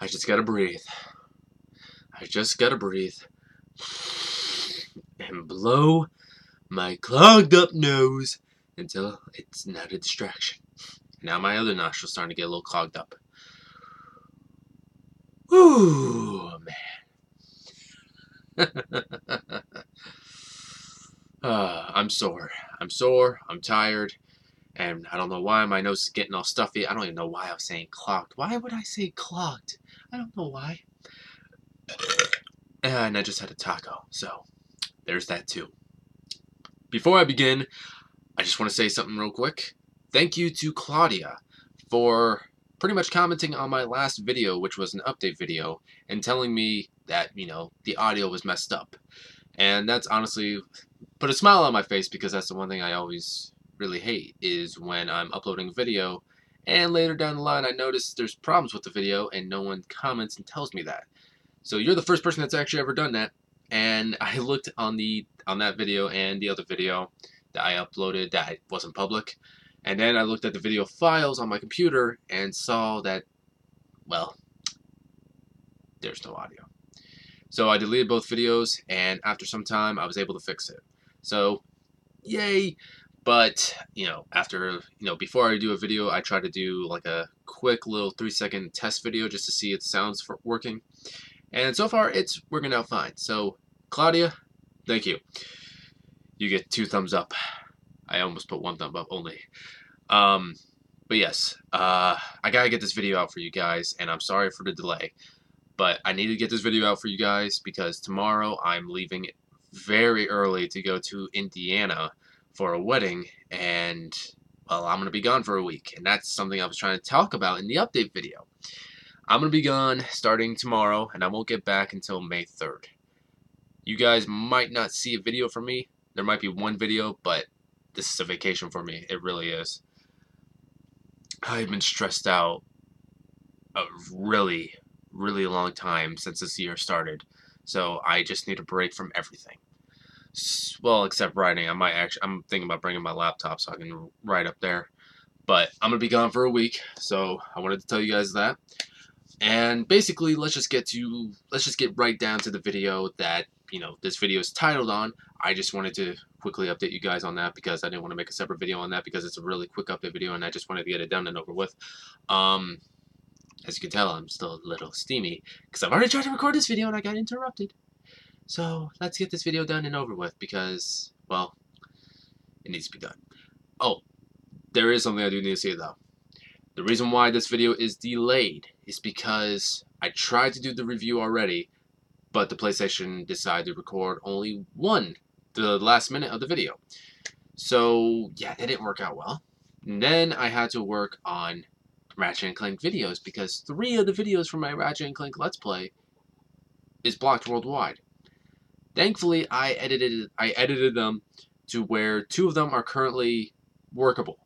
I just gotta breathe. I just gotta breathe. And blow my clogged up nose until it's not a distraction. Now my other nostril's starting to get a little clogged up. Ooh, man. uh, I'm sore. I'm sore. I'm tired. And I don't know why my nose is getting all stuffy. I don't even know why I was saying clogged. Why would I say clogged? I don't know why. And I just had a taco. So, there's that too. Before I begin, I just want to say something real quick. Thank you to Claudia for pretty much commenting on my last video, which was an update video, and telling me that, you know, the audio was messed up. And that's honestly put a smile on my face because that's the one thing I always really hate is when I'm uploading a video and later down the line I notice there's problems with the video and no one comments and tells me that. So you're the first person that's actually ever done that. And I looked on the on that video and the other video that I uploaded that wasn't public and then I looked at the video files on my computer and saw that, well, there's no audio. So I deleted both videos, and after some time, I was able to fix it. So, yay! But, you know, after, you know, before I do a video, I try to do like a quick little three second test video just to see if the sounds for working. And so far, it's working out fine. So, Claudia, thank you. You get two thumbs up. I almost put one thumb up only. Um, but yes, uh, I gotta get this video out for you guys, and I'm sorry for the delay. But I need to get this video out for you guys because tomorrow I'm leaving very early to go to Indiana for a wedding, and well, I'm gonna be gone for a week, and that's something I was trying to talk about in the update video. I'm gonna be gone starting tomorrow, and I won't get back until May 3rd. You guys might not see a video from me. There might be one video, but this is a vacation for me. It really is. I've been stressed out a really, really long time since this year started. So I just need a break from everything. Well, except writing. I might actually. I'm thinking about bringing my laptop so I can write up there. But I'm gonna be gone for a week, so I wanted to tell you guys that. And basically, let's just get to let's just get right down to the video that you know this video is titled on. I just wanted to quickly update you guys on that because I didn't want to make a separate video on that because it's a really quick update video and I just wanted to get it done and over with. Um, as you can tell, I'm still a little steamy because I've already tried to record this video and I got interrupted. So let's get this video done and over with because, well, it needs to be done. Oh, there is something I do need to say though. The reason why this video is delayed is because I tried to do the review already, but the PlayStation decided to record only one the last minute of the video. So yeah, that didn't work out well. And then I had to work on Ratchet and Clank videos because three of the videos from my Ratchet and Clank Let's Play is blocked worldwide. Thankfully, I edited I edited them to where two of them are currently workable.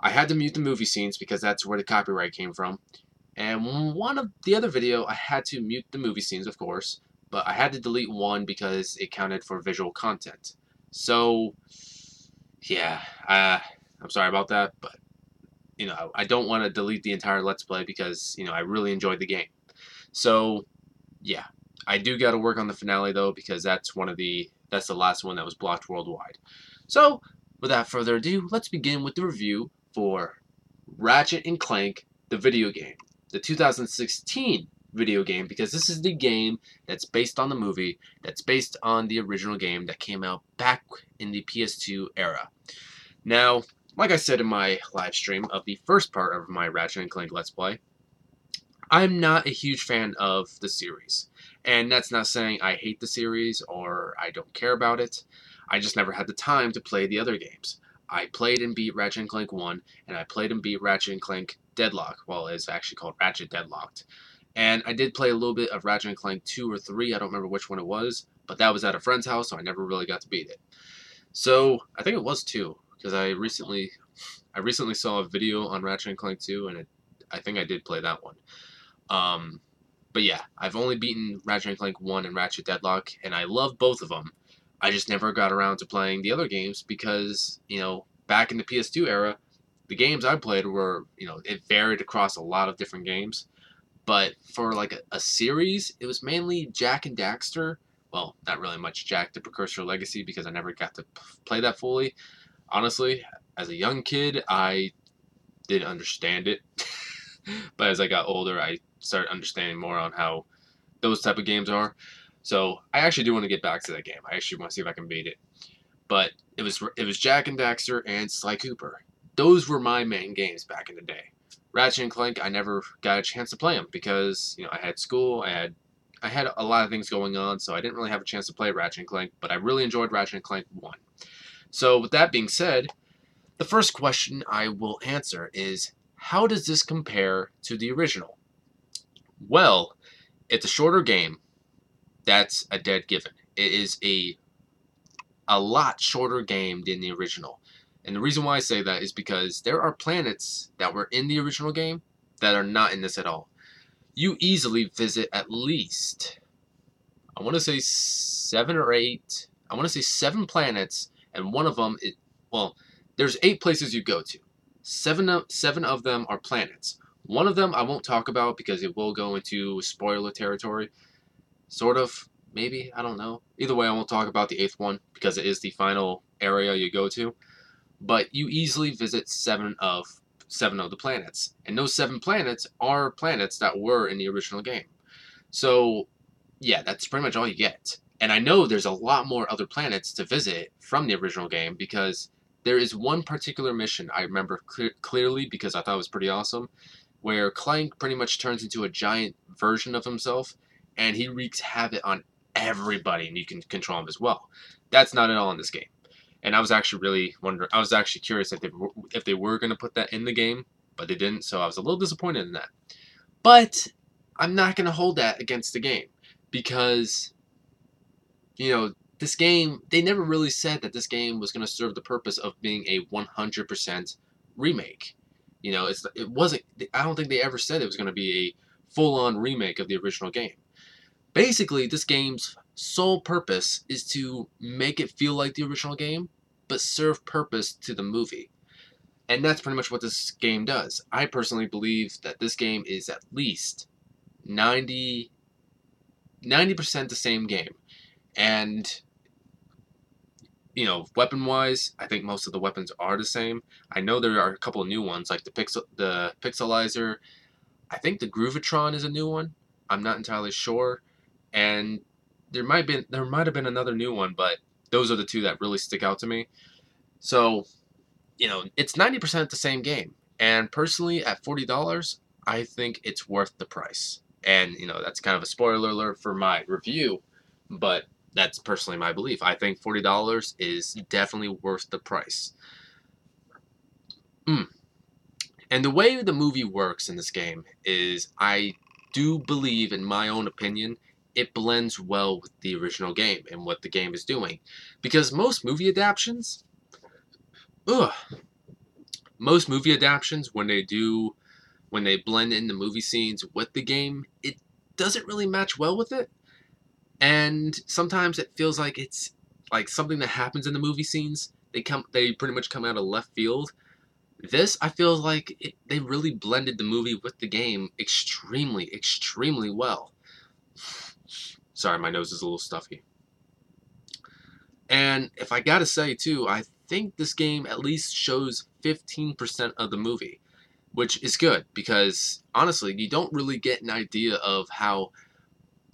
I had to mute the movie scenes because that's where the copyright came from. And one of the other video, I had to mute the movie scenes, of course, but I had to delete one because it counted for visual content. So, yeah, uh, I'm sorry about that, but, you know, I don't want to delete the entire Let's Play because, you know, I really enjoyed the game. So, yeah, I do got to work on the finale, though, because that's one of the, that's the last one that was blocked worldwide. So, without further ado, let's begin with the review for Ratchet and Clank, the video game, the 2016 video game because this is the game that's based on the movie, that's based on the original game that came out back in the PS2 era. Now, like I said in my live stream of the first part of my Ratchet and Clank Let's Play, I'm not a huge fan of the series. And that's not saying I hate the series or I don't care about it. I just never had the time to play the other games. I played and beat Ratchet and Clank 1, and I played and beat Ratchet and Clank Deadlock. Well, it's actually called Ratchet Deadlocked. And I did play a little bit of Ratchet and Clank 2 or 3, I don't remember which one it was, but that was at a friend's house, so I never really got to beat it. So, I think it was 2, because I recently I recently saw a video on Ratchet and Clank 2, and it, I think I did play that one. Um, but yeah, I've only beaten Ratchet and Clank 1 and Ratchet Deadlock, and I love both of them. I just never got around to playing the other games because, you know, back in the PS2 era, the games I played were, you know, it varied across a lot of different games. But for like a, a series, it was mainly Jak and Daxter. Well, not really much Jak, the Precursor Legacy because I never got to play that fully. Honestly, as a young kid, I didn't understand it. but as I got older, I started understanding more on how those type of games are. So I actually do want to get back to that game. I actually want to see if I can beat it. But it was it was Jak and Daxter and Sly Cooper. Those were my main games back in the day. Ratchet and Clank, I never got a chance to play them because you know I had school, I had I had a lot of things going on, so I didn't really have a chance to play Ratchet and Clank. But I really enjoyed Ratchet and Clank One. So with that being said, the first question I will answer is how does this compare to the original? Well, it's a shorter game. That's a dead given. It is a a lot shorter game than the original. And the reason why I say that is because there are planets that were in the original game that are not in this at all. You easily visit at least, I want to say seven or eight, I want to say seven planets, and one of them, is, well, there's eight places you go to. Seven of, seven of them are planets. One of them I won't talk about because it will go into spoiler territory. Sort of, maybe, I don't know. Either way, I won't talk about the eighth one because it is the final area you go to. But you easily visit seven of seven of the planets. And those seven planets are planets that were in the original game. So, yeah, that's pretty much all you get. And I know there's a lot more other planets to visit from the original game because there is one particular mission I remember clear, clearly because I thought it was pretty awesome, where Clank pretty much turns into a giant version of himself, and he wreaks havoc on everybody, and you can control him as well. That's not at all in this game, and I was actually really wondering. I was actually curious if they were, if they were going to put that in the game, but they didn't. So I was a little disappointed in that. But I'm not going to hold that against the game because you know this game, they never really said that this game was going to serve the purpose of being a 100% remake. You know, it's it wasn't. I don't think they ever said it was going to be a full-on remake of the original game. Basically, this game's sole purpose is to make it feel like the original game, but serve purpose to the movie. And that's pretty much what this game does. I personally believe that this game is at least 90 90% the same game. And you know, weapon wise, I think most of the weapons are the same. I know there are a couple new ones, like the pixel the pixelizer. I think the Groovatron is a new one. I'm not entirely sure, and there might be there might have been another new one, but those are the two that really stick out to me. So, you know, it's ninety percent the same game, and personally, at forty dollars, I think it's worth the price. And you know, that's kind of a spoiler alert for my review, but that's personally my belief. I think $40 is definitely worth the price. Mm. And the way the movie works in this game is I do believe, in my own opinion, it blends well with the original game and what the game is doing. Because most movie adaptations, ugh, most movie adaptations, when they do, when they blend in the movie scenes with the game, it doesn't really match well with it and sometimes it feels like it's like something that happens in the movie scenes. They come, they pretty much come out of left field. This, I feel like it, they really blended the movie with the game extremely, extremely well. Sorry, my nose is a little stuffy. And if I gotta say too, I think this game at least shows 15% of the movie, which is good because honestly, you don't really get an idea of how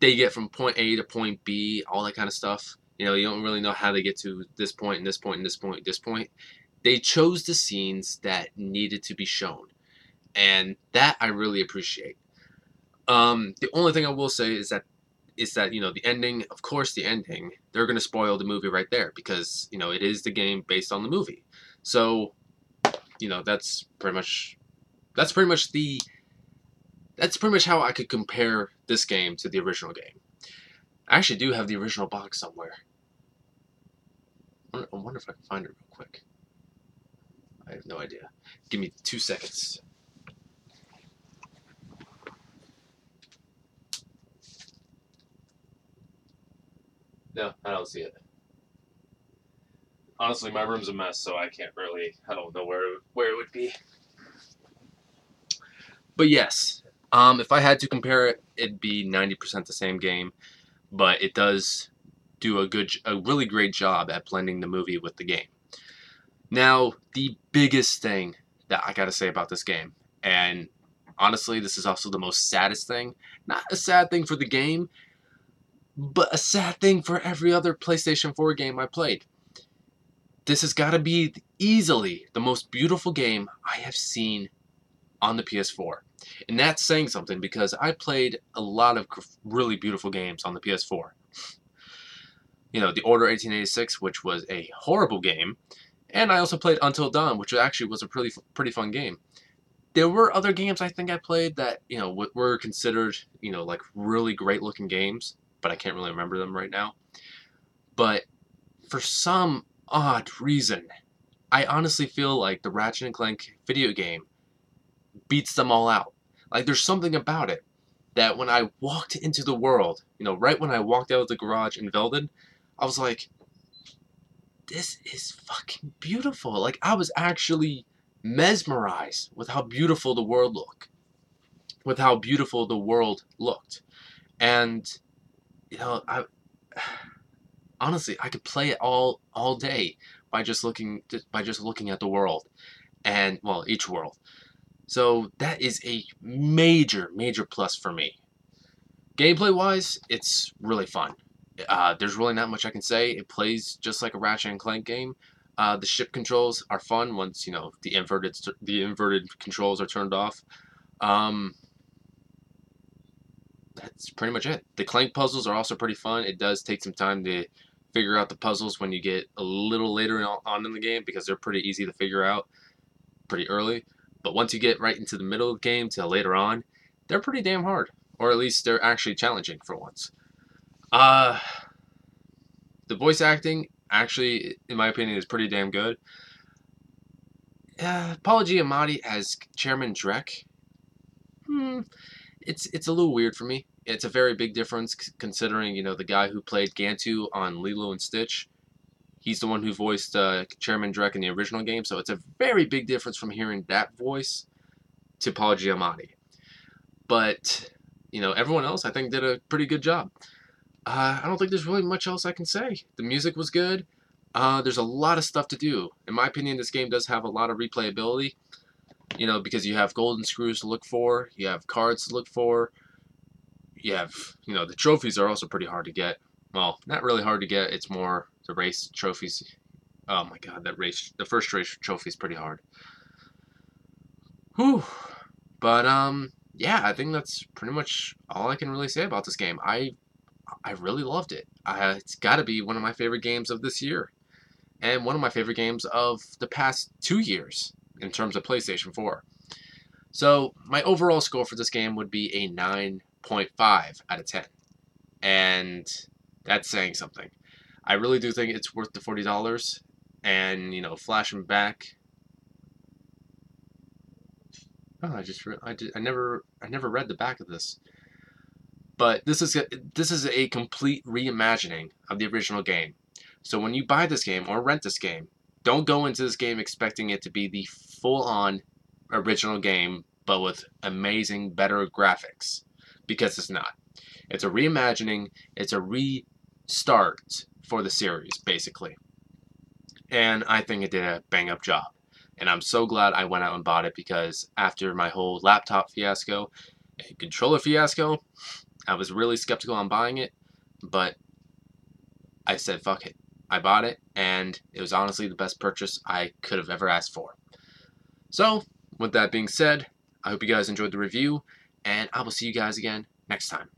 they get from point A to point B, all that kind of stuff. You know, you don't really know how they get to this point and this point and this point and this point. They chose the scenes that needed to be shown, and that I really appreciate. Um, the only thing I will say is that is that you know the ending. Of course, the ending they're going to spoil the movie right there because you know it is the game based on the movie. So, you know that's pretty much that's pretty much the that's pretty much how I could compare this game to the original game. I actually do have the original box somewhere. I wonder if I can find it real quick. I have no idea. Give me two seconds. No, I don't see it. Honestly, my room's a mess, so I can't really. I don't know where where it would be. But yes, Um, if I had to compare it, it'd be 90% the same game, but it does do a good, a really great job at blending the movie with the game. Now, the biggest thing that I gotta say about this game, and honestly, this is also the most saddest thing. Not a sad thing for the game, but a sad thing for every other PlayStation 4 game I played. This has got to be easily the most beautiful game I have seen on the PS4. And that's saying something because I played a lot of really beautiful games on the PS4. You know, The Order 1886, which was a horrible game, and I also played Until Dawn, which actually was a pretty pretty fun game. There were other games I think I played that you know were considered you know like really great looking games, but I can't really remember them right now. But for some odd reason, I honestly feel like the Ratchet and Clank video game beats them all out. Like there's something about it that when I walked into the world, you know, right when I walked out of the garage in Veldin, I was like, this is fucking beautiful. Like I was actually mesmerized with how beautiful the world looked. With how beautiful the world looked. And you know, I honestly I could play it all all day by just looking by just looking at the world and well, each world. So that is a major major plus for me. Gameplay wise, it's really fun. Uh, there's really not much I can say. It plays just like a Ratchet and Clank game. Uh, the ship controls are fun once you know the inverted the inverted controls are turned off. Um, that's pretty much it. The Clank puzzles are also pretty fun. It does take some time to figure out the puzzles when you get a little later on in the game because they're pretty easy to figure out pretty early. But once you get right into the middle of the game to later on, they're pretty damn hard, or at least they're actually challenging for once. Uh, the voice acting actually, in my opinion, is pretty damn good. Uh, Paul Giamatti as Chairman Drek. Hmm, it's it's a little weird for me. It's a very big difference considering you know the guy who played Gantu on Lilo and Stitch. He's the one who voiced uh, Chairman Drek in the original game, so it's a very big difference from hearing that voice to Paul Giamatti. But you know everyone else, I think, did a pretty good job. Uh, I don't think there's really much else I can say. The music was good. Uh, there's a lot of stuff to do. In my opinion, this game does have a lot of replayability you know, because you have golden screws to look for, you have cards to look for, you have, you know, the trophies are also pretty hard to get. Well, not really hard to get, it's more the race trophies. Oh my god, that race, the first race trophy is pretty hard. Whew. But, um, yeah, I think that's pretty much all I can really say about this game. I I really loved it. I, it's got to be one of my favorite games of this year. And one of my favorite games of the past two years in terms of PlayStation 4. So my overall score for this game would be a 9.5 out of 10. And that's saying something. I really do think it's worth the $40 and, you know, flashing back Oh, I just I, I never I never read the back of this. But this is a, this is a complete reimagining of the original game. So when you buy this game or rent this game, don't go into this game expecting it to be the full-on original game, but with amazing, better graphics, because it's not. It's a reimagining. It's a restart for the series, basically. And I think it did a bang-up job. And I'm so glad I went out and bought it because after my whole laptop fiasco controller fiasco, I was really skeptical on buying it, but I said, fuck it. I bought it, and it was honestly the best purchase I could have ever asked for. So, with that being said, I hope you guys enjoyed the review, and I will see you guys again next time.